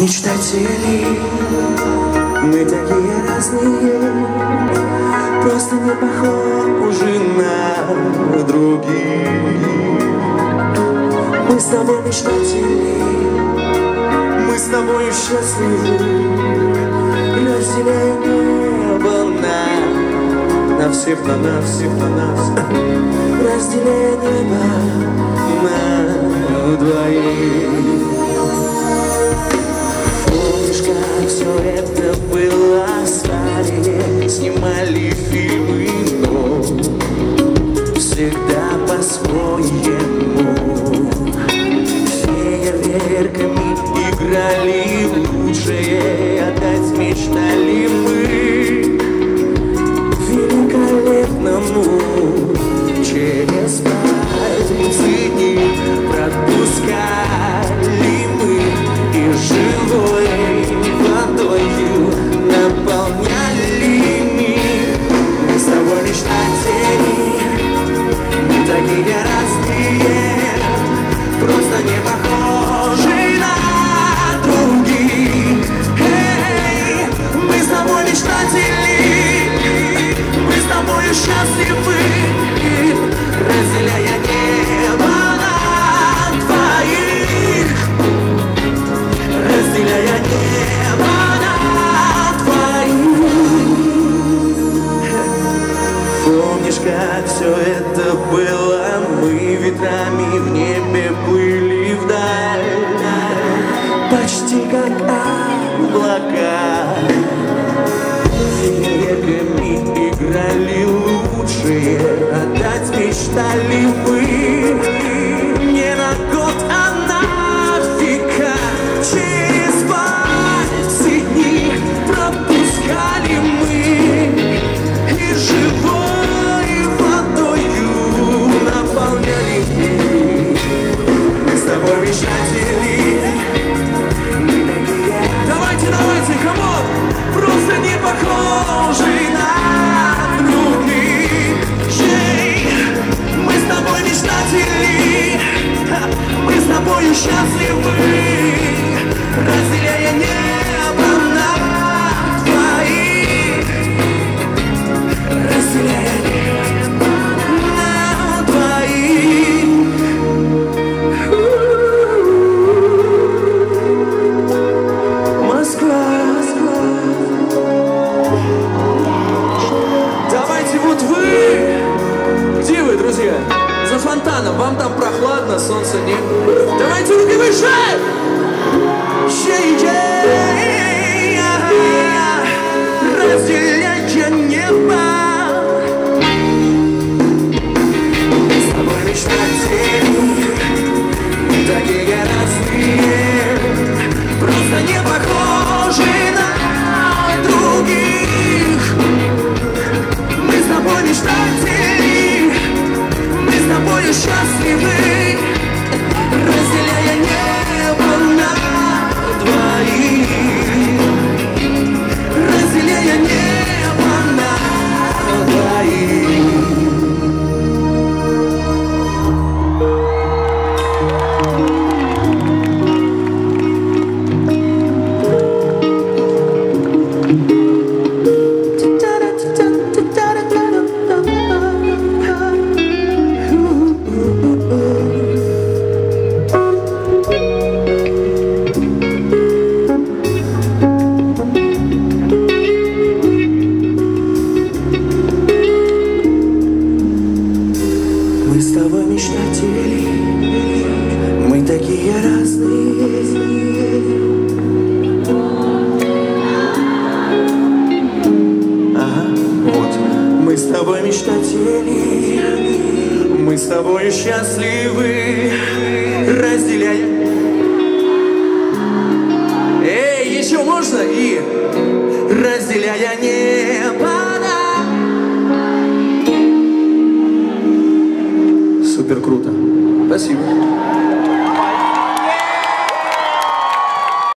Мечтатели, мы такие разные, просто не похожи на других. Мы с тобой мечтатели, мы с тобой счастливы, разделяя небо на, на всех, на нас, всех, на нас, разделяя небо Снимали фильмы, но всегда по-своему. Фейерверками играли Помнишь, как все это было? Мы ветрами в небе плыли вдаль Почти как облака Вам там прохладно, солнца нет. Давайте руки выше! Разделяя небо. С тобой мечтатели. Такие разные, просто не похожи на других. Мы с тобой мечтатели, тобой счастливы, разделяя небо на двоих. Разделяя небо тобой мечтатели, мы такие разные. Ага, вот. Мы с тобой мечтатели, мы с тобой счастливы, разделяя. Эй, еще можно и разделяя небо. Супер круто. Спасибо.